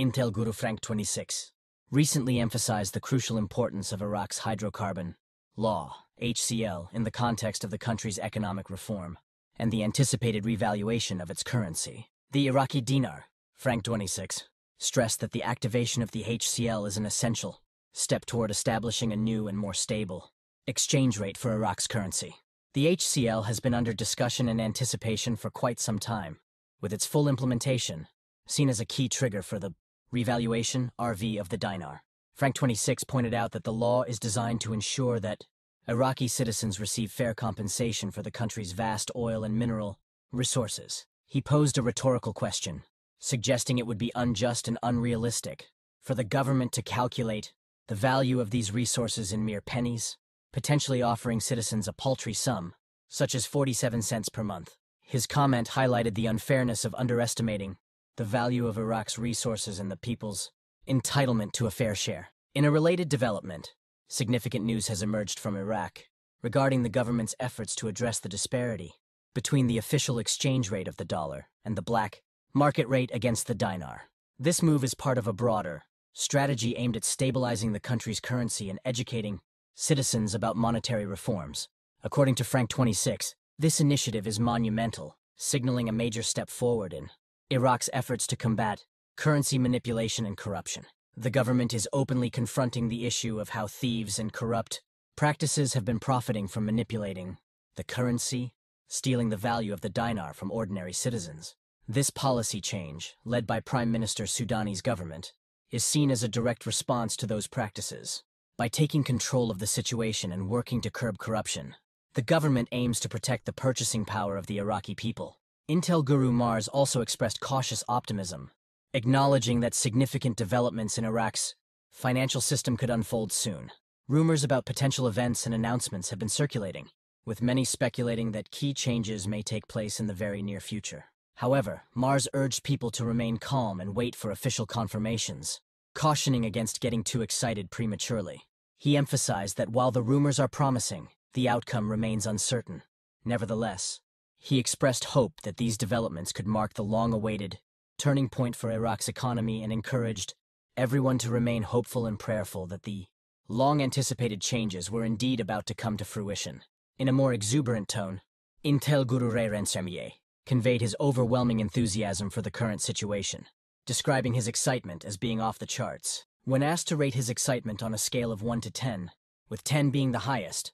Intel Guru Frank 26 recently emphasized the crucial importance of Iraq's hydrocarbon law, HCL, in the context of the country's economic reform and the anticipated revaluation of its currency. The Iraqi dinar, Frank 26, stressed that the activation of the HCL is an essential step toward establishing a new and more stable exchange rate for Iraq's currency. The HCL has been under discussion and anticipation for quite some time, with its full implementation seen as a key trigger for the revaluation RV of the dinar. Frank 26 pointed out that the law is designed to ensure that Iraqi citizens receive fair compensation for the country's vast oil and mineral resources. He posed a rhetorical question, suggesting it would be unjust and unrealistic for the government to calculate the value of these resources in mere pennies, potentially offering citizens a paltry sum, such as 47 cents per month. His comment highlighted the unfairness of underestimating the value of Iraq's resources and the people's entitlement to a fair share. In a related development, significant news has emerged from Iraq regarding the government's efforts to address the disparity between the official exchange rate of the dollar and the black market rate against the dinar. This move is part of a broader strategy aimed at stabilizing the country's currency and educating citizens about monetary reforms. According to Frank 26, this initiative is monumental, signaling a major step forward in Iraq's efforts to combat currency manipulation and corruption. The government is openly confronting the issue of how thieves and corrupt practices have been profiting from manipulating the currency, stealing the value of the dinar from ordinary citizens. This policy change, led by Prime Minister Sudani's government, is seen as a direct response to those practices. By taking control of the situation and working to curb corruption, the government aims to protect the purchasing power of the Iraqi people. Intel guru Mars also expressed cautious optimism, acknowledging that significant developments in Iraq's financial system could unfold soon. Rumors about potential events and announcements have been circulating, with many speculating that key changes may take place in the very near future. However, Mars urged people to remain calm and wait for official confirmations, cautioning against getting too excited prematurely. He emphasized that while the rumors are promising, the outcome remains uncertain. Nevertheless, he expressed hope that these developments could mark the long-awaited turning point for Iraq's economy and encouraged everyone to remain hopeful and prayerful that the long-anticipated changes were indeed about to come to fruition. In a more exuberant tone, Intel Guru Ray conveyed his overwhelming enthusiasm for the current situation, describing his excitement as being off the charts. When asked to rate his excitement on a scale of 1 to 10, with 10 being the highest,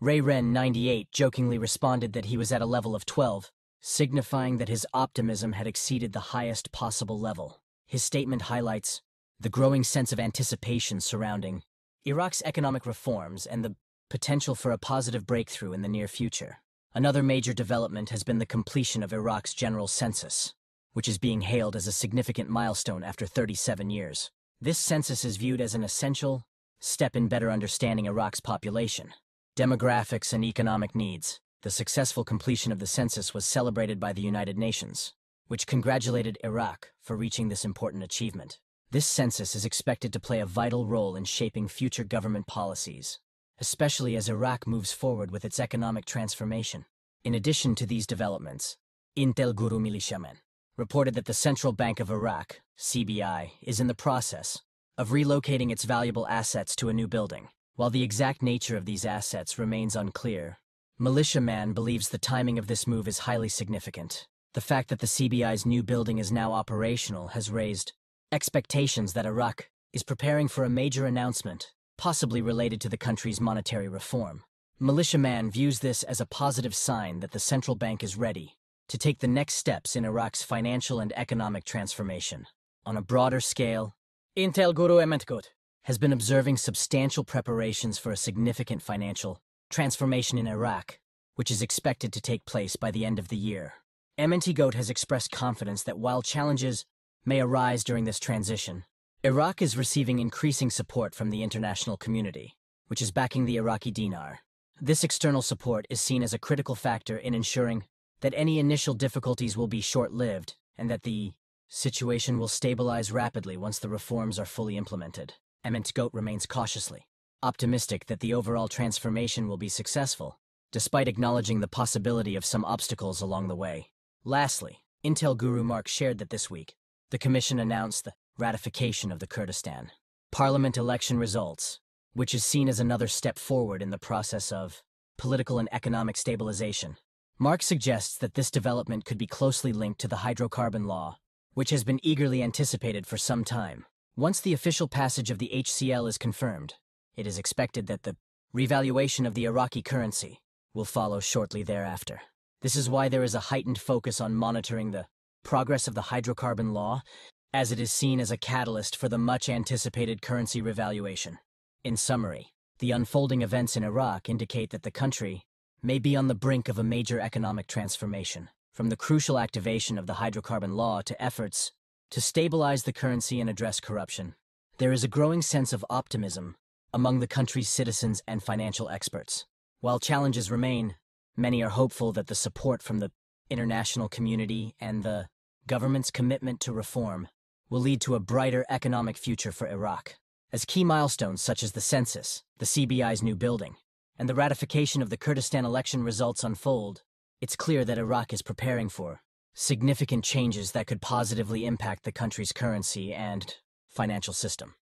Ray Ren 98 jokingly responded that he was at a level of 12, signifying that his optimism had exceeded the highest possible level. His statement highlights the growing sense of anticipation surrounding Iraq's economic reforms and the potential for a positive breakthrough in the near future. Another major development has been the completion of Iraq's general census, which is being hailed as a significant milestone after 37 years. This census is viewed as an essential step in better understanding Iraq's population demographics, and economic needs. The successful completion of the census was celebrated by the United Nations, which congratulated Iraq for reaching this important achievement. This census is expected to play a vital role in shaping future government policies, especially as Iraq moves forward with its economic transformation. In addition to these developments, Intel Guru Militiaman reported that the Central Bank of Iraq, CBI, is in the process of relocating its valuable assets to a new building. While the exact nature of these assets remains unclear, Militiaman believes the timing of this move is highly significant. The fact that the CBI's new building is now operational has raised expectations that Iraq is preparing for a major announcement, possibly related to the country's monetary reform. Militiaman views this as a positive sign that the central bank is ready to take the next steps in Iraq's financial and economic transformation. On a broader scale, Intel Guru MNT Goat has been observing substantial preparations for a significant financial transformation in Iraq, which is expected to take place by the end of the year. MNT Goat has expressed confidence that while challenges may arise during this transition, Iraq is receiving increasing support from the international community, which is backing the Iraqi dinar. This external support is seen as a critical factor in ensuring that any initial difficulties will be short-lived and that the situation will stabilize rapidly once the reforms are fully implemented. MNT Goat remains cautiously optimistic that the overall transformation will be successful, despite acknowledging the possibility of some obstacles along the way. Lastly, Intel Guru Mark shared that this week, the Commission announced the ratification of the Kurdistan parliament election results, which is seen as another step forward in the process of political and economic stabilization. Mark suggests that this development could be closely linked to the hydrocarbon law, which has been eagerly anticipated for some time. Once the official passage of the HCL is confirmed, it is expected that the revaluation of the Iraqi currency will follow shortly thereafter. This is why there is a heightened focus on monitoring the progress of the hydrocarbon law, as it is seen as a catalyst for the much anticipated currency revaluation. In summary, the unfolding events in Iraq indicate that the country may be on the brink of a major economic transformation, from the crucial activation of the hydrocarbon law to efforts to stabilize the currency and address corruption. There is a growing sense of optimism among the country's citizens and financial experts. While challenges remain, many are hopeful that the support from the international community and the government's commitment to reform will lead to a brighter economic future for Iraq. As key milestones such as the census, the CBI's new building, and the ratification of the Kurdistan election results unfold, it's clear that Iraq is preparing for significant changes that could positively impact the country's currency and financial system.